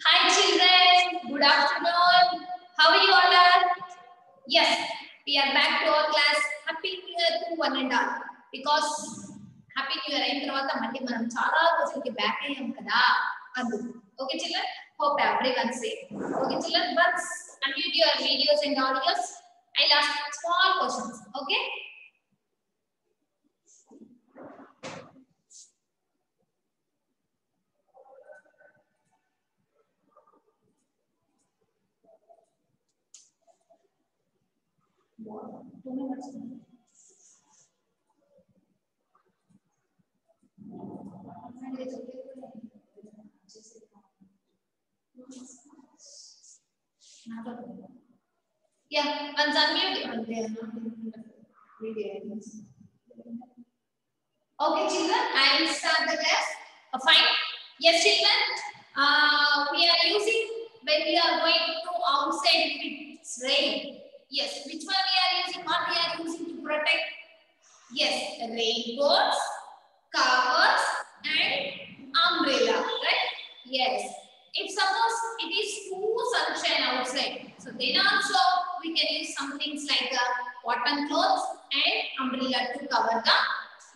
Hi children, good afternoon. How are you all are? Yes, we are back to our class. Happy New Year to one and all. Because happy new year అయిన తర్వాత మళ్ళీ మనం చాలా రోజులకి back అయ్యాం కదా అందుకు okay children hope everyone safe okay children once unmute your videos and audios i'll ask small questions okay Two minutes. Yeah, once unmute. They are not in the video. Okay, children, I will start the class. Uh, fine. Yes, children. Uh, we are using when we are going to outside if it's rain. Yes, which one we are using? What we are using to protect? Yes, raincoats, covers, and umbrella. Right? Yes. If suppose it is too sunshine outside, so then also we can use some things like the cotton clothes and umbrella to cover the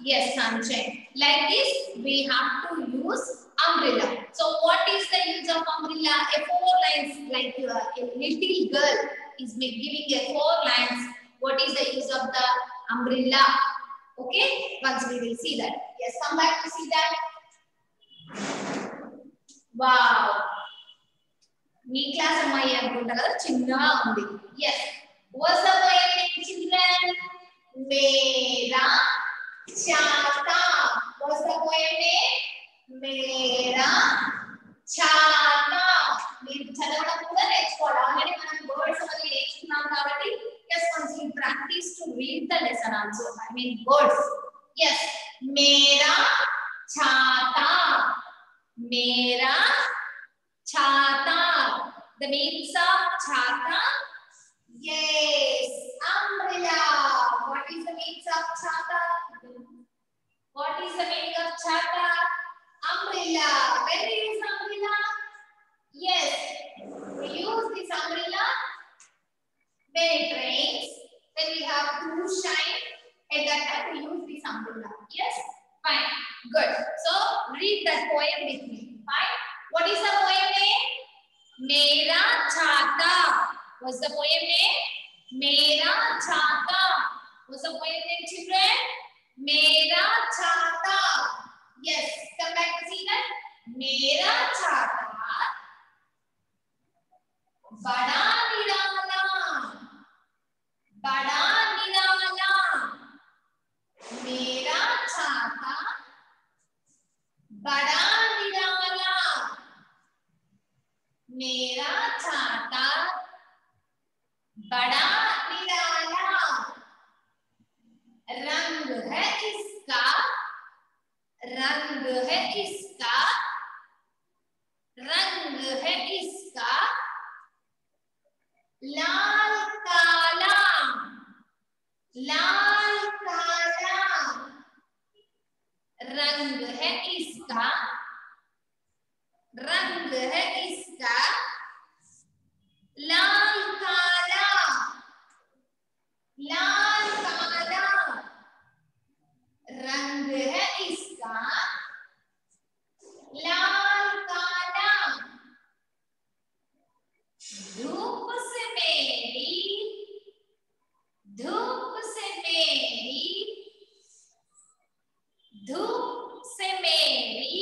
yes sunshine. Like this, we have to use umbrella. So what is the use of umbrella? A four lines like uh, a little girl is ma- giving a four lines. What is the use of the umbrella? Okay, once we will see that. Yes, come back to see that. Wow me class అమ్మాయి అనుకుంటా కదా చిన్నగా ఉంది yes what's the poem name children Mera చాతా what's the poem name Mera చాతా also, I mean words. Yes, mera chata. Mera chata. The means of chata. Yes, umbrella. What is the means of chata? What is the meaning of chata? Umbrella. When we use umbrella? Yes, we use this umbrella when it rains, then we have to shine at that time we use this umbrella yes fine good so read that poem with me fine what is the poem name मेरा छाता what's the poem name मेरा छाता what's the poem name children मेरा छाता yes come back to see that मेरा छाता बड़ा निराला बड़ा निराला मेरा छाता बड़ा निराला मेरा छाता बड़ा निराला रंग है इसका, रंग है इसका, रंग है इसका। लाल, काला, लाल रंग है इसका, रंग है इसका लाल काला लाल काला। रंग है इसका लाल काला धूप से मेरी धूप से मेरी धूप से मेरी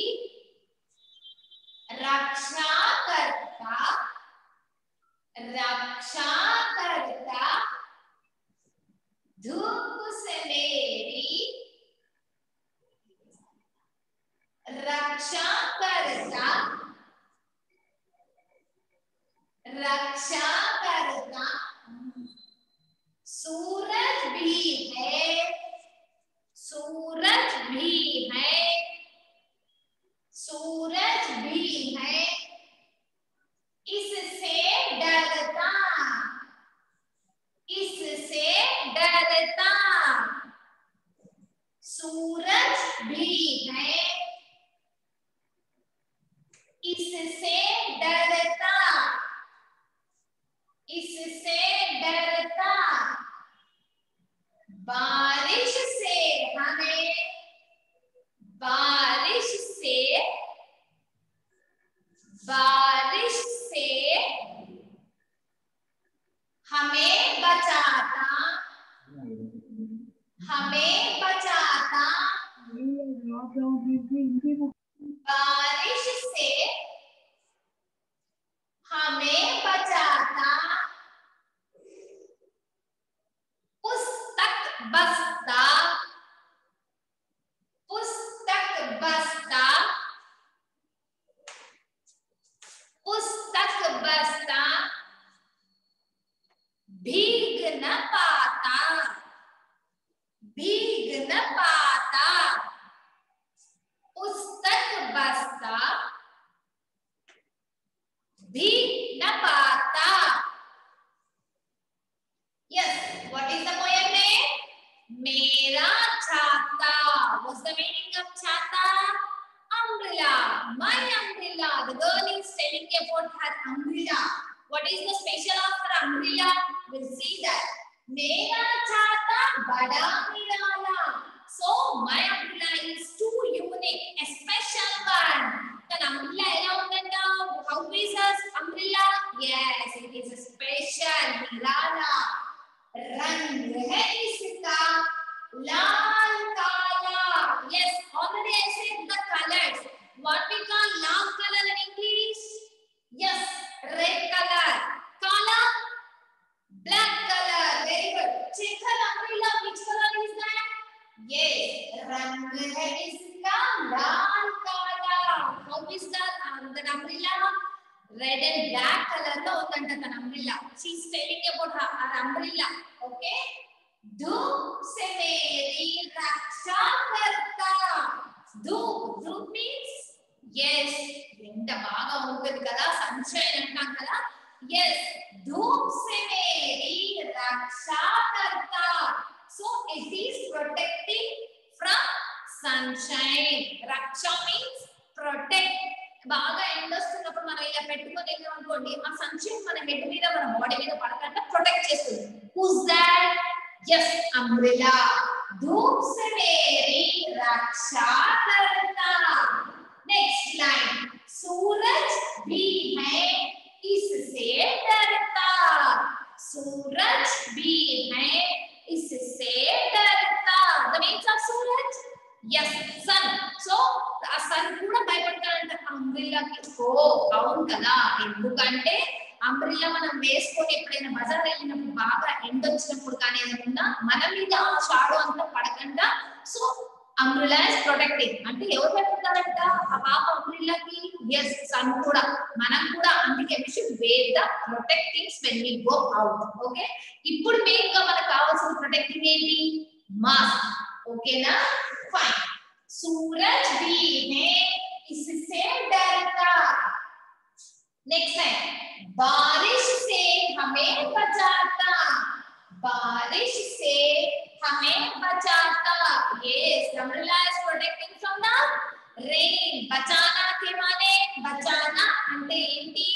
रक्षा करता रक्षा करता धूप से मेरी रक्षा करता रक्षा करता सूरज भी है सूरज भी है सूरज भी है इससे डरता इससे डरता सूरज भी है इससे डरता इससे डरता बारिश से हमें बारिश से बारिश से हमें बचाता हमें बचाता। बारिश से हमें बचाता। पुस्तक बस्ता पुस्तक बस्ता पुस्तक बस्ता भीग न पाता भीग न पाता पुस्तक बस्ता भीग न पाता Yes, what is the poem name? Mera Chata. What's the meaning of Chata? Umbrella. My umbrella. The girl is telling about her umbrella. What is the special of her umbrella? We'll see that. Mera Chata Bada Nirala. So, my umbrella red and black color lo untantad an umbrella she is telling about her, her umbrella okay dhub se meri raksha karta dhub dhub means yes enta baaga ఉంటుంది kada sanchayam antam kada yes ధూప్ se meri raksha karta so it is protecting from sunshine raksha means protect బాగా ఎండ్ వస్తున్నప్పుడు మనం ఇలా పెట్టుకోలేము అనుకోండి ఆ sunshine మన హెడ్ మీద మన బాడీ మీద పడకుండా ప్రొటెక్ట్ చేస్తుంది హూస్ దాట్ ఎస్ అంబ్రెలా ధూప్సవేరి రక్షాకర్త నెక్స్ట్ లైన్ సూరజ్ బి హై ఇస్సే డర్తా సూరజ్ బి హై ఇస్సే డర్తా the means of Suraj yes sun so ఆ సన్ కూడా భయపడతాడంట అంబ్రిల్లాకి. ఓ అవును కదా. ఎందుకంటే అంబ్రిల్లా మనం వేసుకొని ఎప్పుడైనా బజార్ వెళ్ళినప్పుడు బాగా ఎండ వచ్చినప్పుడు కానీ ఏదైనా మన మీద ఆ షాడో అంతా పడకుండా సో అంబ్రిల్లా ఇస్ ప్రొటెక్టింగ్ అంటే ఎవరు పెట్టుకుంటారంట ఆ పాప అంబ్రిల్లాకి. ఎస్ సన్ కూడా. మనం కూడా. అందుకే we should wear the protecting when we go out okay ఇప్పుడు మెయిన్గా మనకు కావాల్సిన ప్రొటెక్టింగ్ ఏంటి? మాస్క్ ఓకేనా ఫైన్ सूरज भी है इससे डरता नेक्स्ट है बारिश से हमें बचाता बारिश से हमें बचाता yes umbrella is protecting from the rain बचाना के माने बचाना అంటే ఏంటి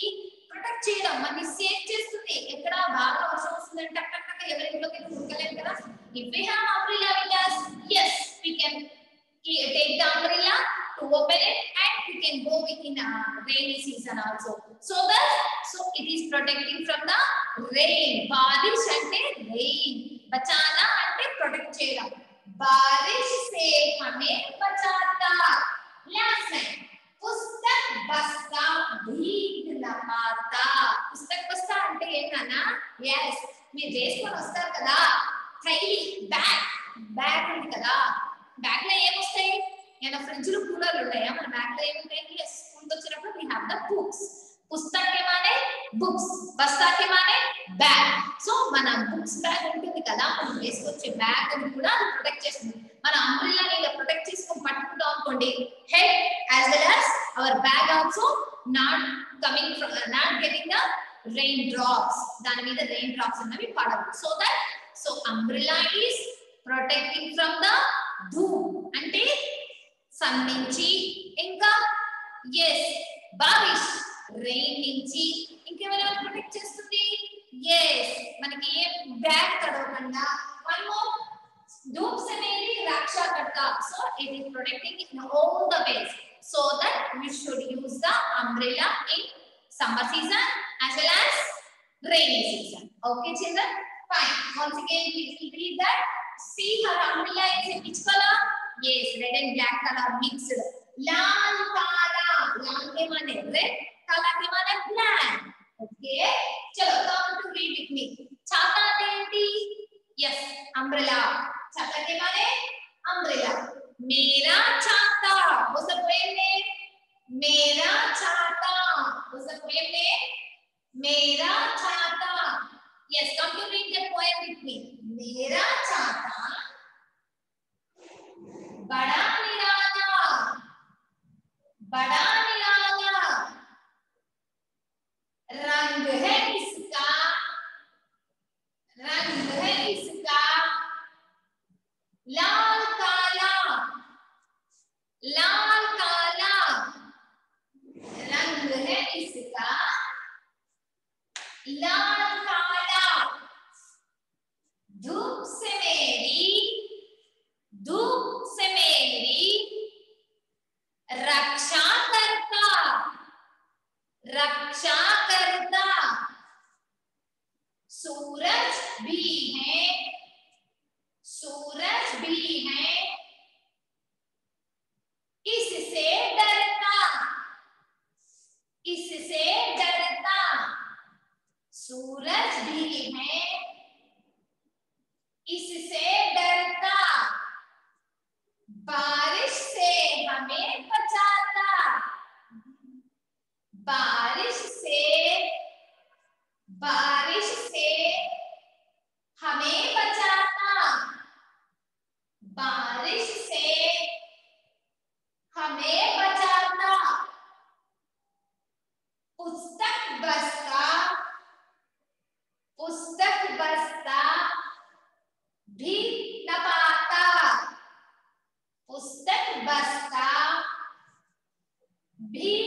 ప్రొటెక్ట్ చేయడం మనని సేవ్ చేస్తుంది ఎక్కడ బాగా వర్షం వస్తుందంటే టక్ టక్ టక్ ఎవరి ఇంట్లోకి ఉడకలేం కదా if we have umbrella with us yes we can take the umbrella to open it and we can go within uh, rainy season also so that so it is protecting from the rain barish ante rain bachana ante protect cheyadam barish se hame bachata last line Pustak బస్తా భీగ్ నమాతా పుస్తక్ బస్తా అంటే ఏంటన్నా yes మీరు వేసుకొని వస్తారు కదా ట్రైలీ bag bag ఉంది కదా బ్యాక్లో ఏమొస్తాయి ఏమైనా ఫ్రిడ్జ్లో కూలర్లు ఉన్నాయా మన బ్యాక్లో ఏముంటాయి ఎస్ స్కూల్ వచ్చినప్పుడు వీ హ్యావ్ ద బుక్స్ పుస్తక్ మానే బుక్స్ బస్తా మానే బ్యాగ్ సో మన బుక్స్ బ్యాగ్ ఉంటుంది కదా? మనం వేసుకొచ్చే బ్యాగ్ అని కూడా అది ప్రొటెక్ట్ చేస్తుంది. మన అంబ్రిల్లాని ఇలా ప్రొటెక్ట్ చేసుకొని పట్టుకుంటాం అనుకోండి. Head as well as our bag also not coming from not getting the raindrops దాని మీద రెయిన్ డ్రాప్స్ అనేవి పడవు. So that so umbrella is protecting from the ధూ అంటే సంధించి ఇంకా ఎస్ బావిష్ రెయిన్ నుంచి ఇంకెవరైనా ప్రొటెక్ట్ చేస్తుంది? ఎస్ మనకి ఏ బ్యాగ్ తడవకుండా వన్ మోర్ ధూప్స్ అనేది రక్ష కర్త so it is protecting in all the ways so that you should use the umbrella in summer season as well as rainy season. Okay children? Fine. Once again please read that. See her umbrella is in which color yes red and black color mixed लाल काला लाल के माने red काला के माने black okay चलो come to read with me छाता देती yes umbrella छाता के माने अम्ब्रेला मेरा छाता वो सब पोएम में मेरा छाता वो सब पोएम में मेरा छाता yes come to read the poem with me मेरा छाता बड़ा निराला बड़ा निराला रंग है इसका रंग है इसका लाल काला लाल काला रंग है इसका लाल काला धूप से मेरी धूप से मेरी रक्षा करता रक्षा करता सूरज भी है सूरज भी है इससे डरता इससे डरता सूरज भी है इससे डरता बारिश से हमें बचाता बारिश से बारिश से हमें बचाता बारिश से हमें बचाता पुस्तक बस्ता पुस्तक बस्ता भी न पाता। पुस्तक बस्ता भी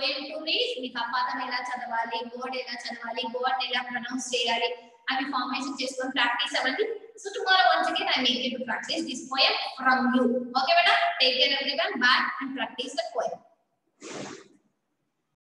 పోయి ఉంటుంది రీడ్ మీ కపాదం ఎలా చదవాలి బోర్డ్ ఎలా చదవాలి బోర్డ్ ఎలా ప్రొనౌన్స్ చేయాలి అవి ఫార్మేషన్ చేసుకొని ప్రాక్టీస్ అవ్వండి. So tomorrow once again I make you to practice this poem from you okay madam take care everyone back and practice the poem